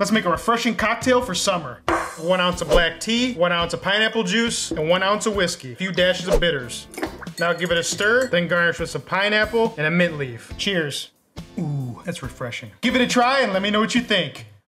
Let's make a refreshing cocktail for summer. One ounce of black tea, one ounce of pineapple juice, and one ounce of whiskey. A few dashes of bitters. Now give it a stir, then garnish with some pineapple and a mint leaf. Cheers. Ooh, that's refreshing. Give it a try and let me know what you think.